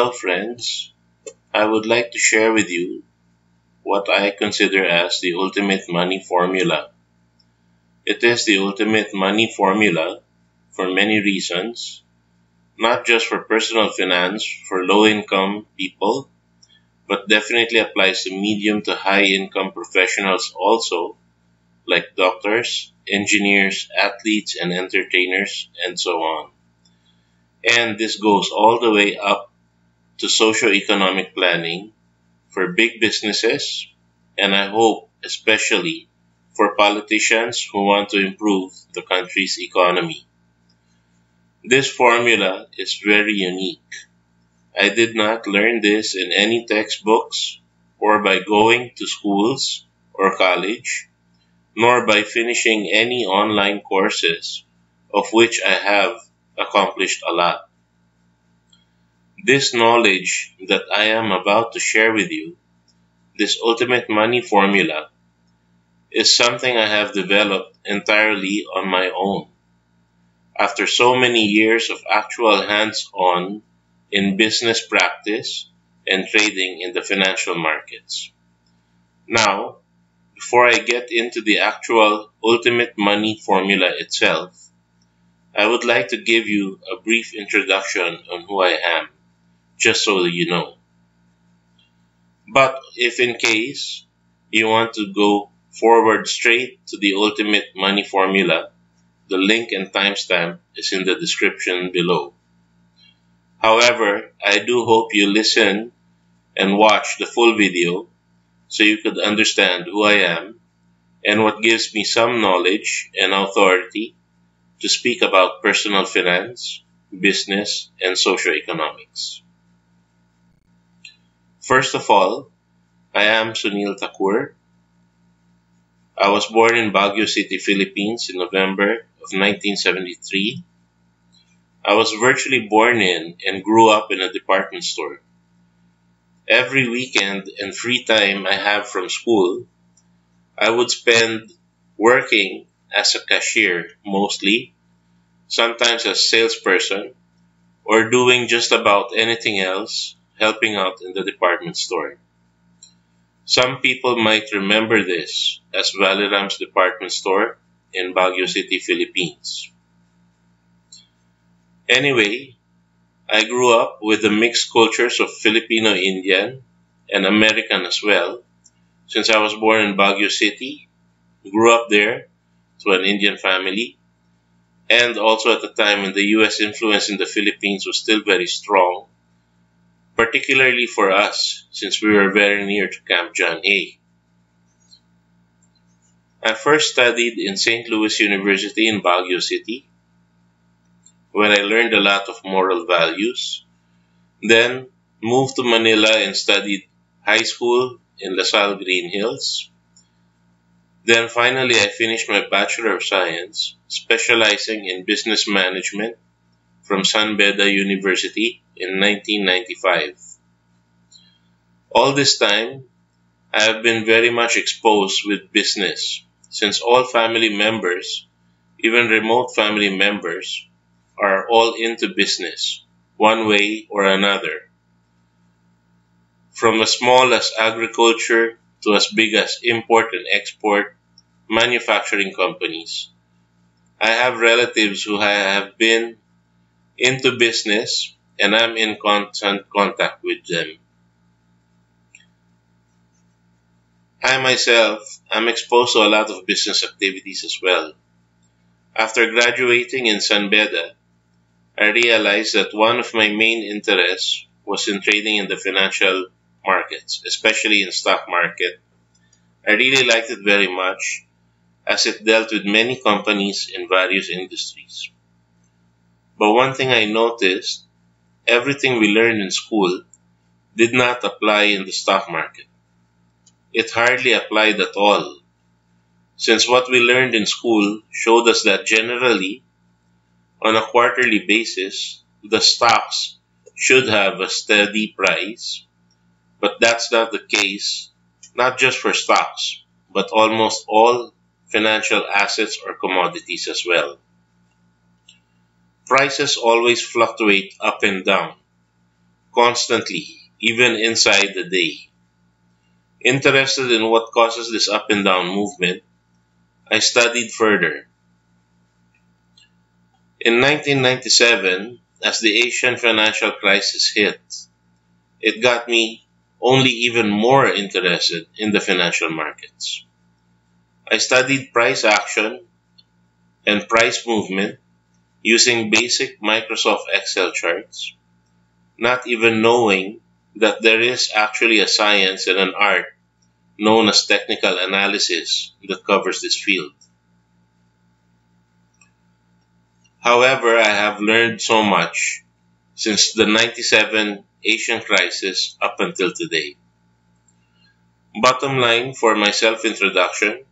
Hello, friends. I would like to share with you what I consider as the ultimate money formula. It is the ultimate money formula for many reasons, not just for personal finance for low income people, but definitely applies to medium to high income professionals also, like doctors, engineers, athletes, and entertainers, and so on. And this goes all the way up to socio-economic planning for big businesses, and I hope especially for politicians who want to improve the country's economy. This formula is very unique. I did not learn this in any textbooks or by going to schools or college, nor by finishing any online courses, of which I have accomplished a lot. This knowledge that I am about to share with you, this ultimate money formula, is something I have developed entirely on my own. After so many years of actual hands-on in business practice and trading in the financial markets. Now, before I get into the actual ultimate money formula itself, I would like to give you a brief introduction on who I am, just so that you know. But if in case you want to go forward straight to the ultimate money formula, the link and timestamp is in the description below. However, I do hope you listen and watch the full video so you could understand who I am and what gives me some knowledge and authority to speak about personal finance, business, and socioeconomics. First of all, I am Sunil Thakur. I was born in Baguio City, Philippines in November of 1973. I was virtually born in and grew up in a department store. Every weekend and free time I have from school, I would spend working as a cashier mostly, sometimes as salesperson, or doing just about anything else, helping out in the department store. Some people might remember this as Valiram's department store in Baguio City, Philippines. Anyway, I grew up with the mixed cultures of Filipino Indian and American as well, since I was born in Baguio City, grew up there, to an Indian family. And also at the time when the US influence in the Philippines was still very strong, particularly for us since we were very near to Camp John Hay I first studied in St. Louis University in Baguio City, where I learned a lot of moral values. Then moved to Manila and studied high school in LaSalle Green Hills. Then finally, I finished my Bachelor of Science, specializing in business management from San Beda University in 1995. All this time, I have been very much exposed with business since all family members, even remote family members, are all into business, one way or another. From as small as agriculture to as big as import and export manufacturing companies. I have relatives who have been into business and I'm in constant contact with them. I myself am exposed to a lot of business activities as well. After graduating in San Beda, I realized that one of my main interests was in trading in the financial markets, especially in stock market I really liked it very much as it dealt with many companies in various industries. But one thing I noticed, everything we learned in school did not apply in the stock market. It hardly applied at all, since what we learned in school showed us that generally, on a quarterly basis, the stocks should have a steady price, but that's not the case not just for stocks, but almost all financial assets or commodities as well. Prices always fluctuate up and down. constantly, even inside the day. Interested in what causes this up and down movement, I studied further. In 1997, as the Asian financial crisis hit, it got me only even more interested in the financial markets. I studied price action and price movement using basic Microsoft Excel charts, not even knowing that there is actually a science and an art known as technical analysis that covers this field. However, I have learned so much since the 97 Asian crisis up until today. Bottom line for my self introduction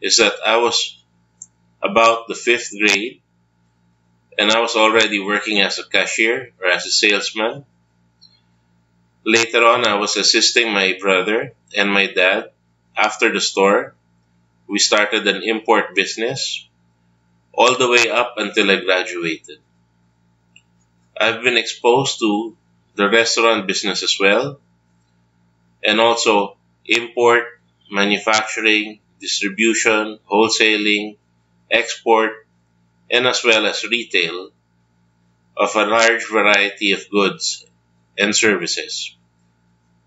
is that I was about the fifth grade and I was already working as a cashier or as a salesman. Later on, I was assisting my brother and my dad after the store. We started an import business all the way up until I graduated. I've been exposed to the restaurant business as well, and also import, manufacturing, distribution, wholesaling, export, and as well as retail of a large variety of goods and services,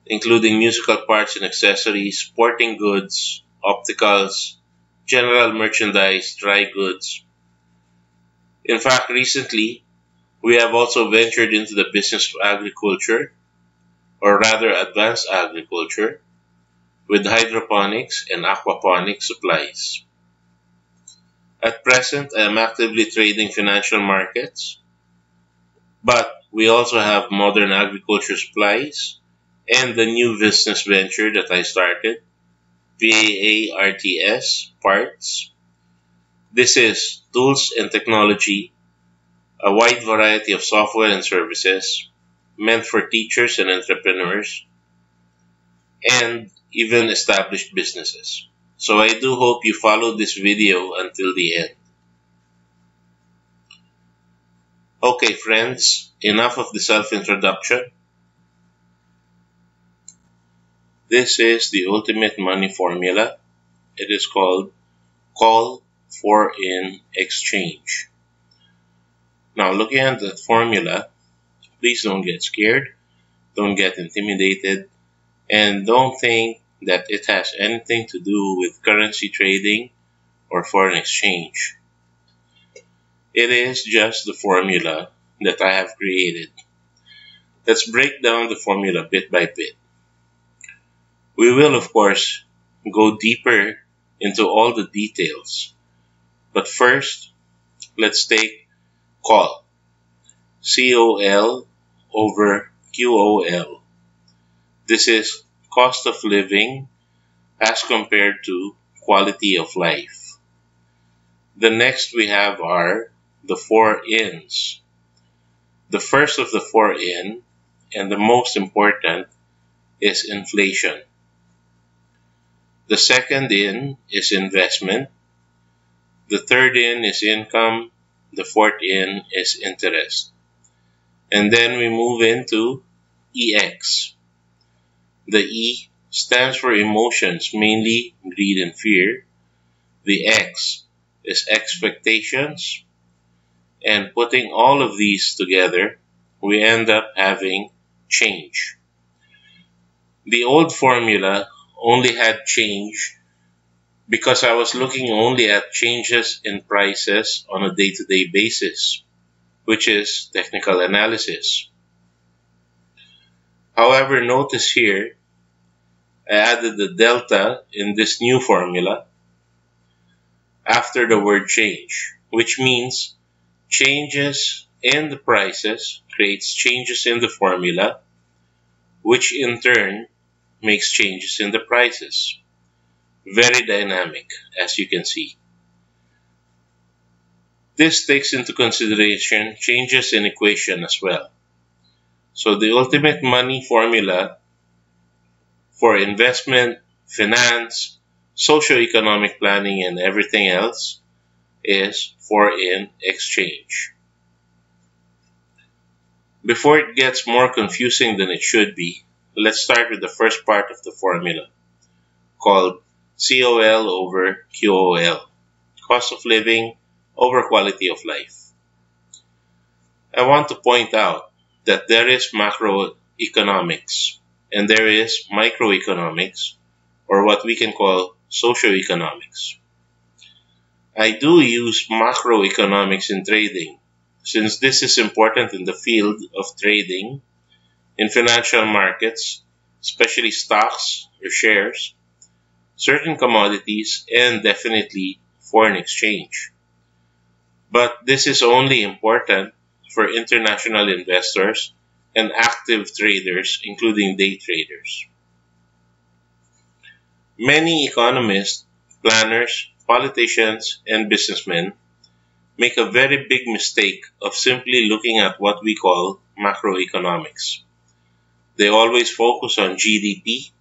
including musical parts and accessories, sporting goods, opticals, general merchandise, dry goods. In fact, recently, we have also ventured into the business of agriculture, or rather advanced agriculture, with hydroponics and aquaponics supplies. At present, I am actively trading financial markets, but we also have modern agriculture supplies and the new business venture that I started, VAA RTS Parts. This is tools and technology, a wide variety of software and services meant for teachers and entrepreneurs, and even established businesses. So I do hope you follow this video until the end. Okay friends, enough of the self-introduction. This is the ultimate money formula. It is called call for in exchange. Now looking at that formula, please don't get scared, don't get intimidated, and don't think that it has anything to do with currency trading or foreign exchange. It is just the formula that I have created. Let's break down the formula bit by bit. We will, of course, go deeper into all the details. But first, let's take call. C-O-L over Q-O-L. This is cost of living as compared to quality of life. The next we have are the four ins. The first of the four in, and the most important, is inflation. The second in is investment. The third in is income. The fourth in is interest. And then we move into EX. The E stands for emotions, mainly greed and fear. The X is expectations. And putting all of these together, we end up having change. The old formula only had change because I was looking only at changes in prices on a day-to-day -day basis, which is technical analysis. However, notice here, I added the delta in this new formula after the word change, which means changes in the prices creates changes in the formula, which in turn makes changes in the prices. Very dynamic, as you can see. This takes into consideration changes in equation as well. So the ultimate money formula for investment, finance, socio-economic planning, and everything else is foreign exchange. Before it gets more confusing than it should be, let's start with the first part of the formula, called COL over QOL, cost of living over quality of life. I want to point out that there is macroeconomics and there is microeconomics, or what we can call socioeconomics. I do use macroeconomics in trading since this is important in the field of trading in financial markets, especially stocks or shares, certain commodities, and definitely foreign exchange. But this is only important for international investors and active traders, including day traders. Many economists, planners, politicians, and businessmen make a very big mistake of simply looking at what we call macroeconomics. They always focus on GDP,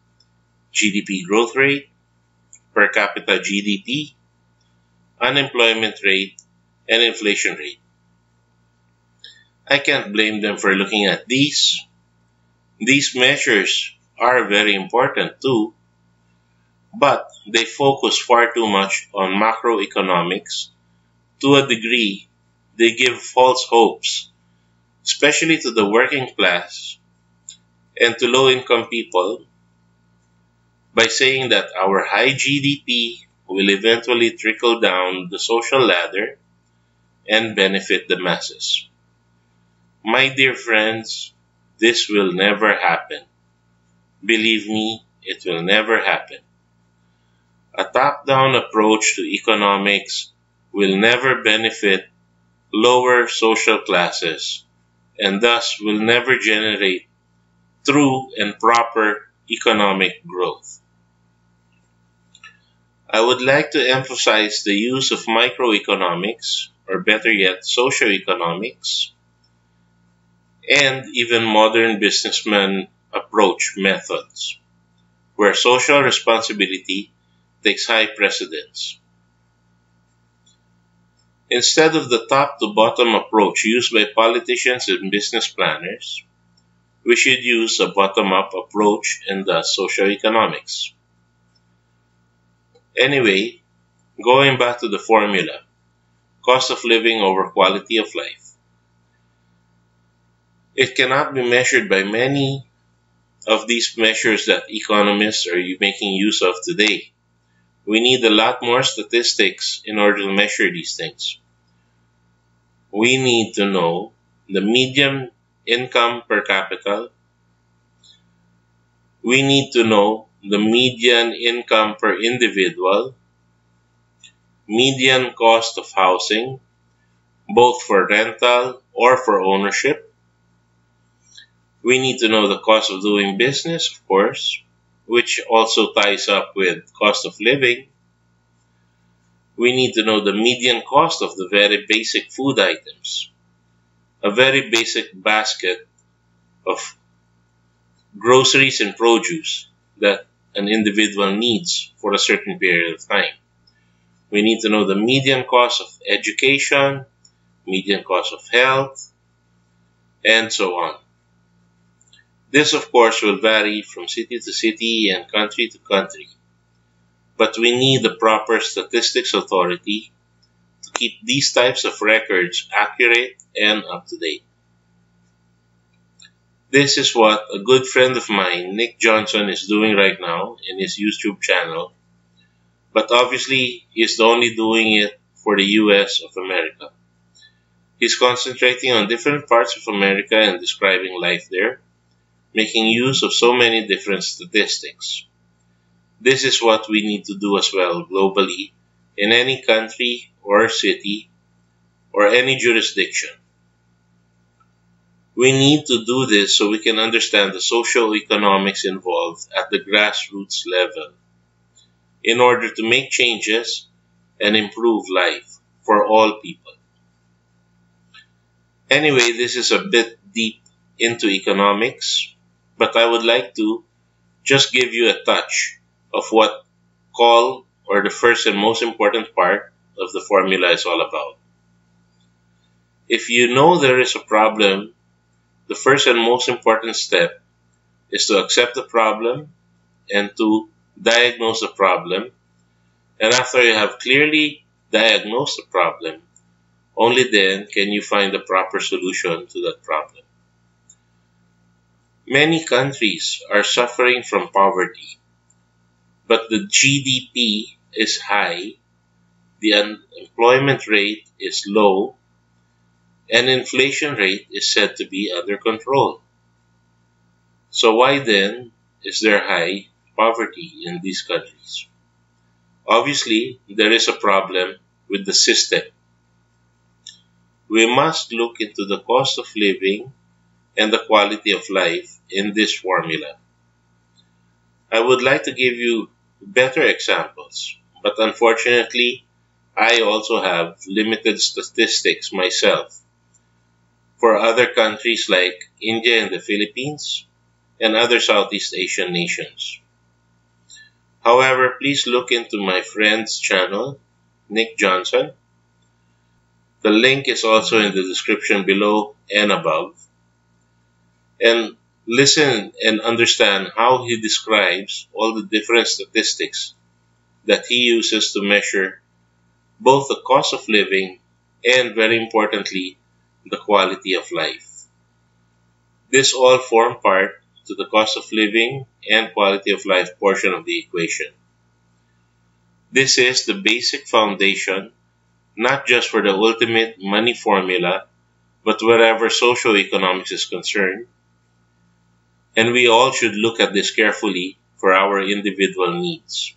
GDP growth rate, per capita GDP, unemployment rate, and inflation rate. I can't blame them for looking at these. These measures are very important too, but they focus far too much on macroeconomics. To a degree, they give false hopes, especially to the working class and to low income people, by saying that our high GDP will eventually trickle down the social ladder and benefit the masses. My dear friends, this will never happen. Believe me, it will never happen. A top-down approach to economics will never benefit lower social classes and thus will never generate true and proper economic growth. I would like to emphasize the use of microeconomics, or better yet, socioeconomics, and even modern businessmen approach methods, where social responsibility takes high precedence. Instead of the top to bottom approach used by politicians and business planners, we should use a bottom up approach in the socioeconomics. Anyway, going back to the formula cost of living over quality of life. It cannot be measured by many of these measures that economists are making use of today. We need a lot more statistics in order to measure these things. We need to know the median income per capita. We need to know the median income per individual, median cost of housing, both for rental or for ownership. We need to know the cost of doing business, of course, which also ties up with cost of living. We need to know the median cost of the very basic food items, a very basic basket of groceries and produce that an individual needs for a certain period of time. We need to know the median cost of education, median cost of health, and so on. This, of course, will vary from city to city and country to country, but we need the proper statistics authority to keep these types of records accurate and up to date. This is what a good friend of mine, Nick Johnson, is doing right now in his YouTube channel. But obviously, he's only doing it for the US of America. He's concentrating on different parts of America and describing life there, making use of so many different statistics. This is what we need to do as well globally in any country or city or any jurisdiction. We need to do this so we can understand the social economics involved at the grassroots level in order to make changes and improve life for all people. Anyway, this is a bit deep into economics, but I would like to just give you a touch of what call or the first and most important part of the formula is all about. If you know there is a problem the first and most important step is to accept the problem and to diagnose the problem. And after you have clearly diagnosed the problem, only then can you find the proper solution to that problem. Many countries are suffering from poverty, but the GDP is high, the unemployment rate is low, and inflation rate is said to be under control. So why then is there high poverty in these countries? Obviously, there is a problem with the system. We must look into the cost of living and the quality of life in this formula. I would like to give you better examples, but unfortunately, I also have limited statistics myself for other countries like India and the Philippines and other Southeast Asian nations. However, please look into my friend's channel, Nick Johnson. The link is also in the description below and above. And listen and understand how he describes all the different statistics that he uses to measure both the cost of living and, very importantly, the quality of life. This all form part to the cost of living and quality of life portion of the equation. This is the basic foundation, not just for the ultimate money formula, but wherever socioeconomics is concerned. And we all should look at this carefully for our individual needs.